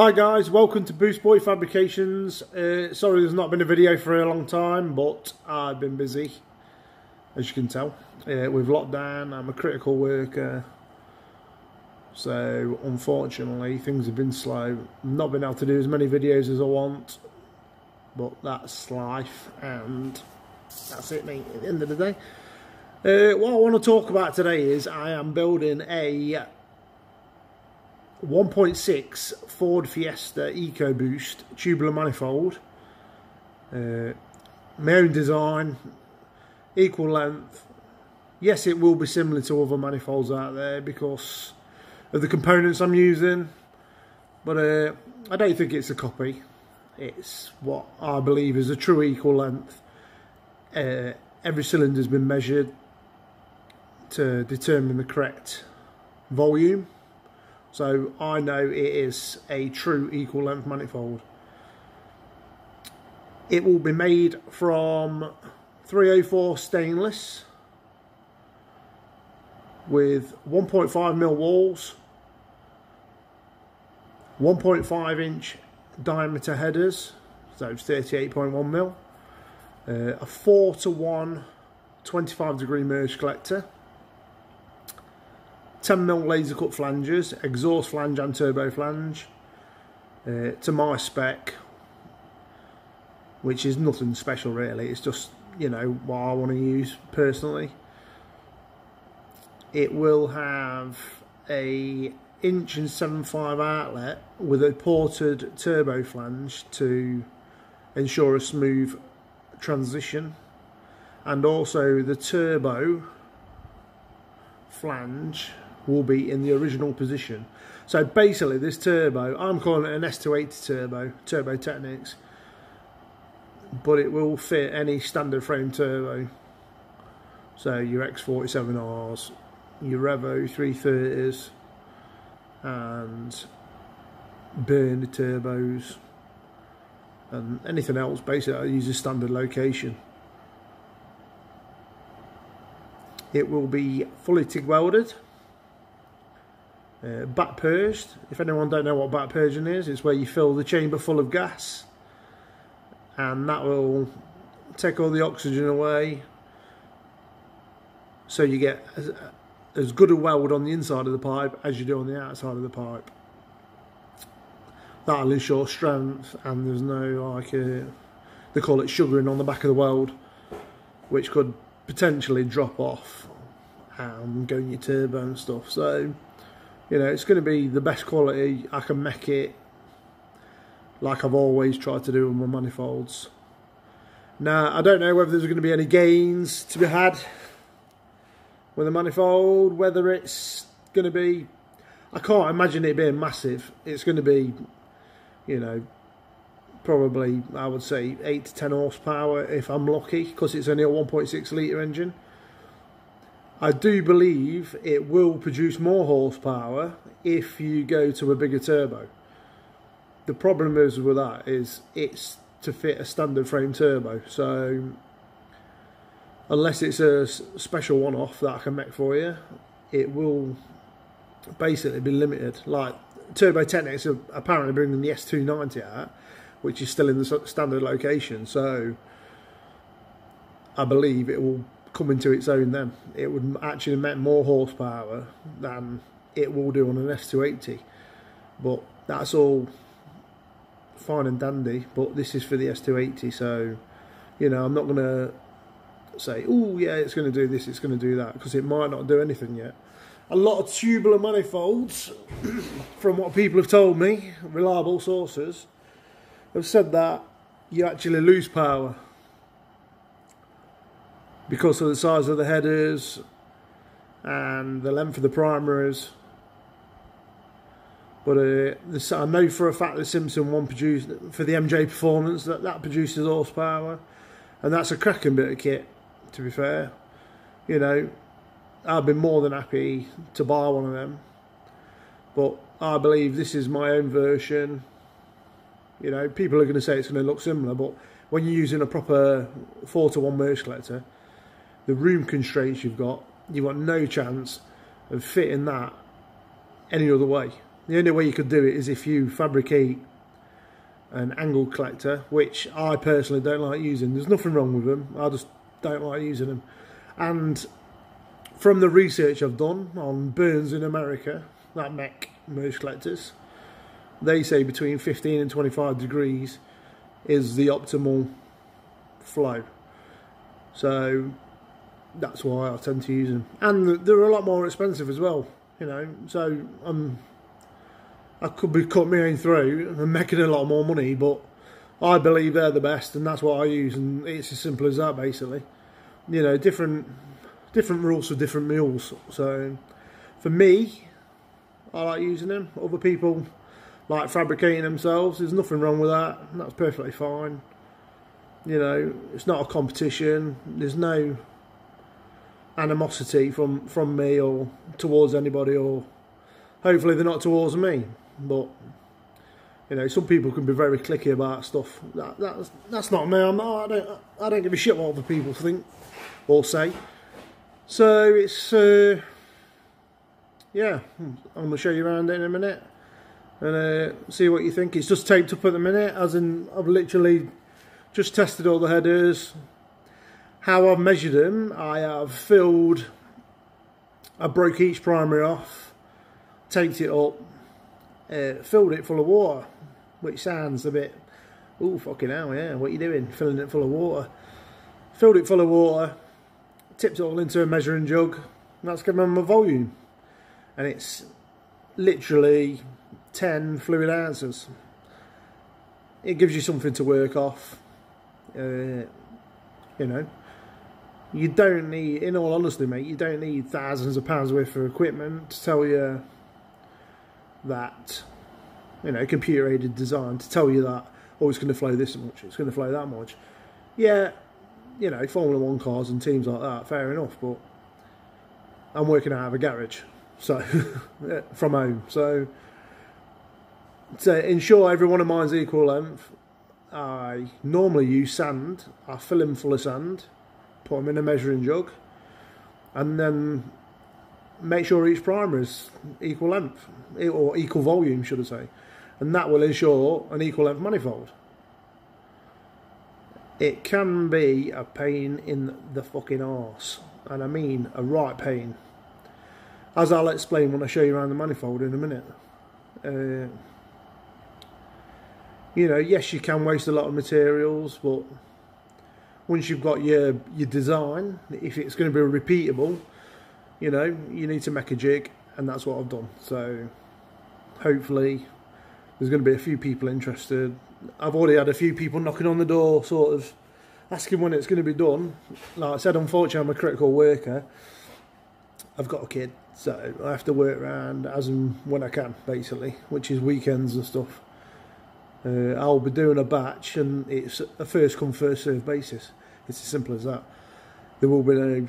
Hi guys, welcome to Boost Boy Fabrications. Uh, sorry there's not been a video for a long time, but I've been busy, as you can tell, uh, with lockdown. I'm a critical worker, so unfortunately things have been slow. Not been able to do as many videos as I want, but that's life, and that's it mate, at the end of the day. Uh, what I want to talk about today is I am building a 1.6 Ford Fiesta EcoBoost tubular manifold. Uh, own design, equal length. Yes, it will be similar to other manifolds out there because of the components I'm using, but uh, I don't think it's a copy. It's what I believe is a true equal length. Uh, every cylinder's been measured to determine the correct volume so I know it is a true equal length manifold. It will be made from 304 stainless with 1.5 mil walls, 1.5 inch diameter headers, so 38.1 mil, uh, a 4 to 1 25 degree merge collector, 10mm laser cut flanges, exhaust flange and turbo flange uh, to my spec which is nothing special really, it's just you know what I want to use personally. It will have a inch and 7.5 outlet with a ported turbo flange to ensure a smooth transition and also the turbo flange will be in the original position. So basically this turbo, I'm calling it an S280 turbo, Turbo Technics, but it will fit any standard frame turbo. So your X47Rs, your Revo 330s, and Burn turbos, and anything else basically uses standard location. It will be fully TIG welded. Uh, back purged, if anyone don't know what back purging is, it's where you fill the chamber full of gas and that will take all the oxygen away so you get as, as good a weld on the inside of the pipe as you do on the outside of the pipe. That'll ensure strength and there's no like, uh, they call it sugaring on the back of the weld which could potentially drop off and go in your turbo and stuff. So you know it's going to be the best quality. I can make it like I've always tried to do with my manifolds. Now I don't know whether there's going to be any gains to be had with the manifold whether it's going to be I can't imagine it being massive. It's going to be you know probably I would say 8 to 10 horsepower if I'm lucky because it's only a 1.6 litre engine I do believe it will produce more horsepower if you go to a bigger turbo. The problem is with that is it's to fit a standard frame turbo. So unless it's a special one-off that I can make for you, it will basically be limited. Like Turbo Technics are apparently bringing the S290 out, which is still in the standard location. So I believe it will come into its own then. It would actually make more horsepower than it will do on an S280. But that's all fine and dandy, but this is for the S280, so, you know, I'm not going to say, oh, yeah, it's going to do this, it's going to do that, because it might not do anything yet. A lot of tubular manifolds, from what people have told me, reliable sources, have said that you actually lose power because of the size of the headers and the length of the primaries. But uh, this, I know for a fact the Simpson one produced for the MJ Performance that that produces horsepower, and that's a cracking bit of kit. To be fair, you know, I've been more than happy to buy one of them. But I believe this is my own version. You know, people are going to say it's going to look similar, but when you're using a proper four to one merge collector, the room constraints you've got, you've got no chance of fitting that any other way. The only way you could do it is if you fabricate an angle collector, which I personally don't like using. There's nothing wrong with them. I just don't like using them. And from the research I've done on Burns in America, that Mech merge collectors, they say between 15 and 25 degrees is the optimal flow. So that's why I tend to use them. And they're a lot more expensive as well, you know. So um, I could be cut my own throat and making a lot more money, but I believe they're the best, and that's what I use. And it's as simple as that, basically. You know, different different rules for different mules. So for me, I like using them. Other people like fabricating themselves. There's nothing wrong with that. That's perfectly fine. You know, it's not a competition. There's no animosity from from me or towards anybody, or hopefully they're not towards me. But you know, some people can be very clicky about stuff. That, that's that's not me. I'm not, I don't I don't give a shit what other people think or say. So it's uh, yeah. I'm gonna show you around in a minute and uh, see what you think. It's just taped up at the minute, as in I've literally just tested all the headers. How I've measured them, I have filled, I broke each primary off, taped it up, uh, filled it full of water, which sounds a bit, oh fucking hell, yeah, what are you doing, filling it full of water. Filled it full of water, tipped it all into a measuring jug, that's given them a volume. And it's literally 10 fluid ounces. It gives you something to work off. Uh, you know, you don't need, in all honesty, mate, you don't need thousands of pounds worth of equipment to tell you that, you know, computer aided design to tell you that, oh, it's going to flow this much, it's going to flow that much. Yeah, you know, Formula One cars and teams like that, fair enough, but I'm working out of a garage, so, from home, so to ensure every one of mine's equal length, I normally use sand. I fill them full of sand, put them in a measuring jug, and then make sure each primer is equal length, or equal volume, should I say. And that will ensure an equal length manifold. It can be a pain in the fucking arse, and I mean a right pain. As I'll explain when I show you around the manifold in a minute. Uh, you know, yes, you can waste a lot of materials, but once you've got your your design, if it's going to be repeatable, you know, you need to make a jig, and that's what I've done. So hopefully, there's going to be a few people interested. I've already had a few people knocking on the door, sort of asking when it's going to be done. Like I said, unfortunately, I'm a critical worker. I've got a kid, so I have to work around as and when I can, basically, which is weekends and stuff. Uh, I'll be doing a batch and it's a first come first serve basis. It's as simple as that. There will be no,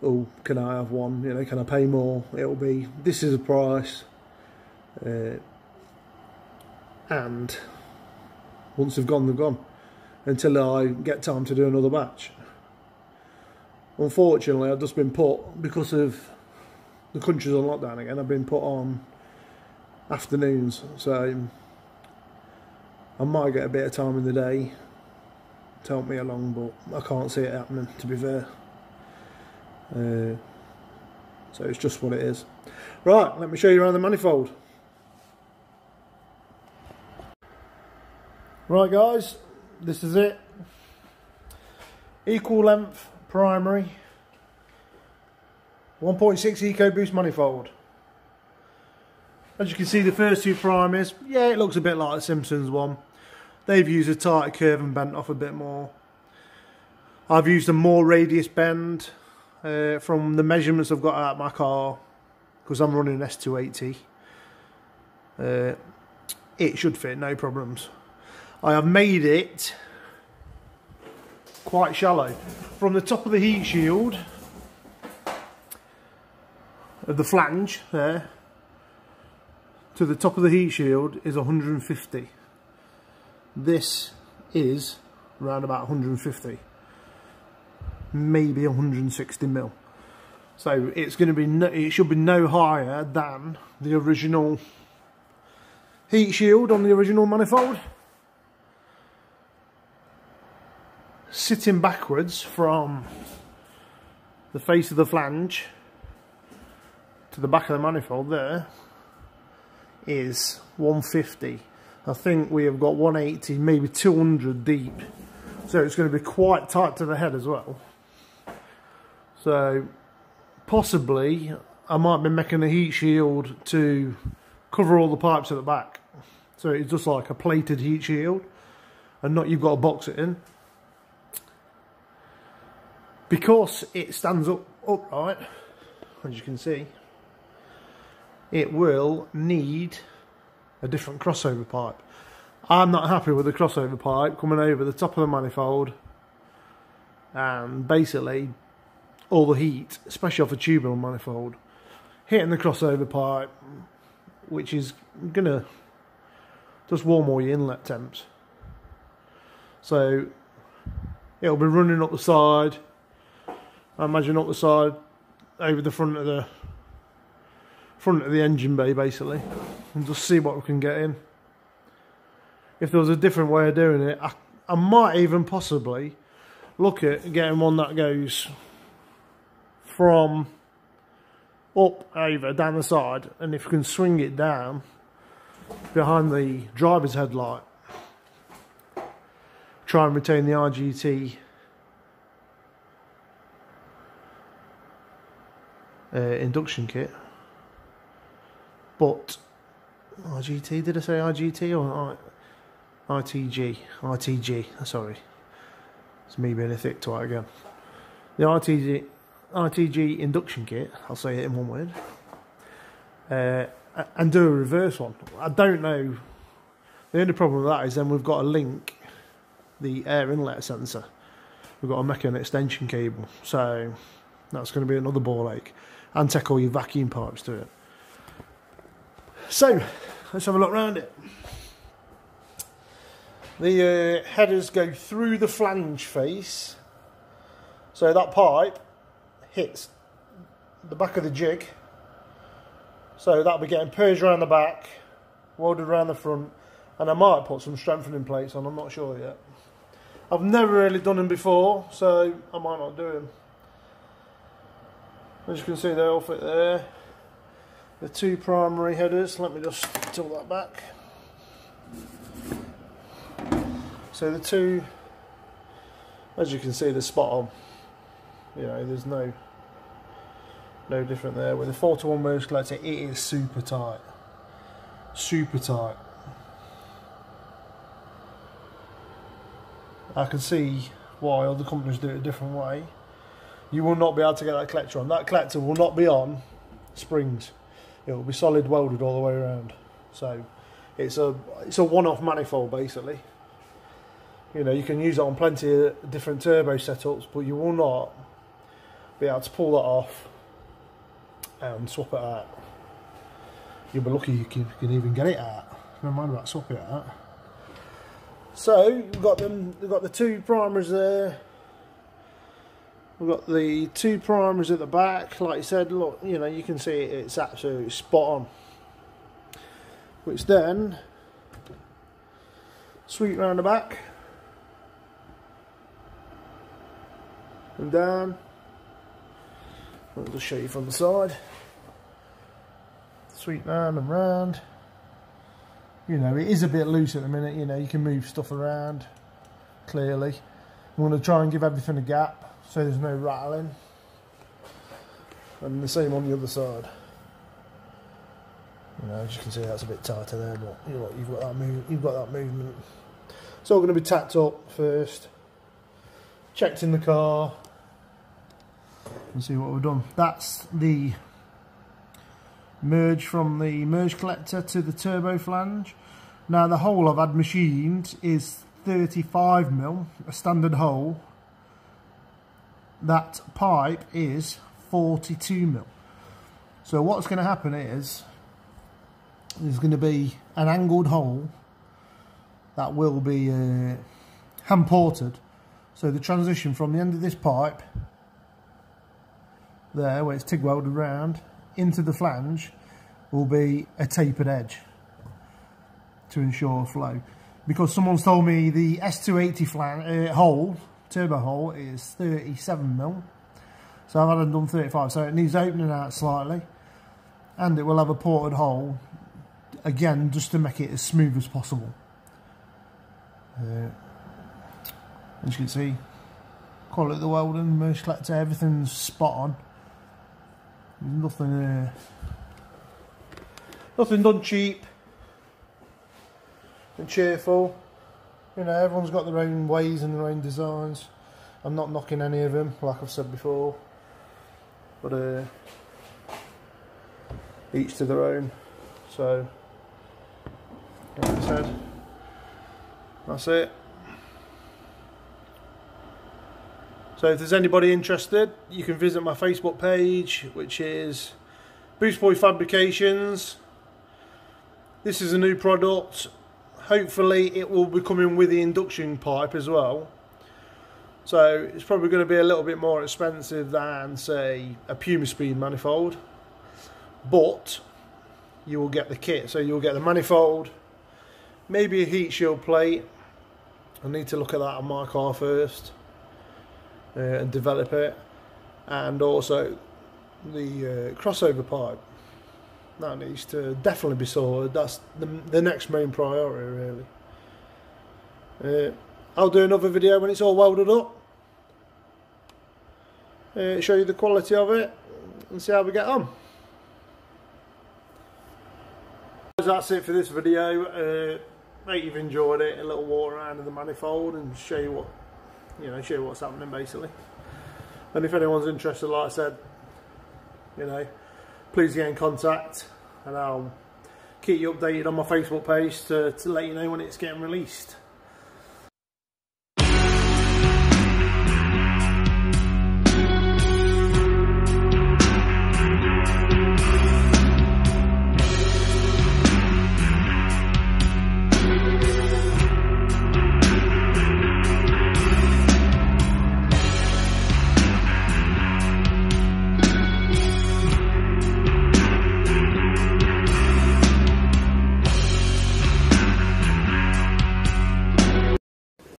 oh, can I have one? You know, can I pay more? It'll be this is a price, uh, and once they've gone, they've gone. Until I get time to do another batch. Unfortunately, I've just been put because of the country's on lockdown again. I've been put on afternoons, so I might get a bit of time in the day help me along, but I can't see it happening, to be fair. Uh, so it's just what it is. Right, let me show you around the manifold. Right guys, this is it. Equal length primary 1.6 EcoBoost manifold. As you can see the first two primaries, yeah it looks a bit like the Simpsons one. They've used a tighter curve and bent off a bit more. I've used a more radius bend uh, from the measurements I've got out my car because I'm running an S280. Uh, it should fit, no problems. I have made it quite shallow. From the top of the heat shield of the flange there to the top of the heat shield is 150 this is around about 150, maybe 160 mil. So it's going to be no, it should be no higher than the original heat shield on the original manifold. Sitting backwards from the face of the flange to the back of the manifold there is 150. I think we have got 180, maybe 200 deep. So it's going to be quite tight to the head as well. So possibly I might be making a heat shield to cover all the pipes at the back. So it's just like a plated heat shield and not you've got to box it in. Because it stands up upright, as you can see, it will need a different crossover pipe. I'm not happy with the crossover pipe coming over the top of the manifold and basically all the heat, especially off a tubular manifold, hitting the crossover pipe, which is gonna just warm all your inlet temps. So it'll be running up the side. I imagine up the side over the front of the front of the engine bay basically and just see what we can get in. If there was a different way of doing it, I, I might even possibly look at getting one that goes from up over down the side and if you can swing it down behind the driver's headlight try and retain the RGT uh, induction kit but RGT did I say RGT or RTG? RTG. sorry it's me being a thick twat again the RTG RTG induction kit, I'll say it in one word, uh, and do a reverse one. I don't know. The only problem with that is then we've got to link the air inlet sensor. We've got to make an extension cable, so that's going to be another ball ache. And take all your vacuum pipes to it. So, let's have a look around it. The uh, headers go through the flange face. So that pipe hits the back of the jig. So that'll be getting purged around the back, welded around the front, and I might put some strengthening plates on, I'm not sure yet. I've never really done them before, so I might not do them. As you can see, they all fit there. The two primary headers, let me just tilt that back. So the two, as you can see, they're spot on. You know, there's no no different there. With the 4 to 1 merge collector, it is super tight. Super tight. I can see why other companies do it a different way. You will not be able to get that collector on. That collector will not be on springs. It will be solid welded all the way around. So it's a it's a one-off manifold basically. You know, you can use it on plenty of different turbo setups, but you will not be able to pull that off and swap it out. You'll be lucky you can, can even get it out. Never mind about swapping it out. So we've got them. We've got the two primers there. We've got the two primers at the back. Like I said, look, you know, you can see it's absolutely spot on. Which then sweep round the back and down I'll just show you from the side. Sweep round and round. You know, it is a bit loose at the minute, you know, you can move stuff around, clearly. I'm going to try and give everything a gap so there's no rattling. And the same on the other side. You know, as you can see, that's a bit tighter there, but you know, you've got that move, you've got that movement. It's all going to be tacked up first. Checked in the car, and see what we've done. That's the merge from the merge collector to the turbo flange. Now the hole I've had machined is 35 mil, a standard hole. That pipe is 42 mil. So what's going to happen is there's going to be an angled hole that will be uh, hand ported. So the transition from the end of this pipe there where it's TIG welded round into the flange will be a tapered edge to ensure flow. Because someone's told me the S280 flan, uh, hole, turbo hole, is 37 mil. So I've had it done 35, so it needs opening out slightly. And it will have a ported hole, again, just to make it as smooth as possible. Uh, as you can see, quality of the welding, merge collector, everything's spot on. There's nothing, uh, nothing done cheap and cheerful. You know, everyone's got their own ways and their own designs. I'm not knocking any of them, like I've said before. But uh, each to their own. So, like I said, that's it. So if there's anybody interested, you can visit my Facebook page, which is Boost Boy Fabrications. This is a new product. Hopefully it will be coming with the induction pipe as well. So it's probably going to be a little bit more expensive than say a Pumaspeed manifold. But you will get the kit. So you'll get the manifold, maybe a heat shield plate. I need to look at that on my car first uh, and develop it and also the uh, crossover pipe that needs to definitely be sorted. That's the, the next main priority really. Uh, I'll do another video when it's all welded up. Uh, show you the quality of it and see how we get on. That's it for this video. Uh, hope you've enjoyed it. A little walk around in the manifold and show you what you know, show you what's happening basically. And if anyone's interested, like I said, you know, please get in contact and I'll keep you updated on my Facebook page to, to let you know when it's getting released.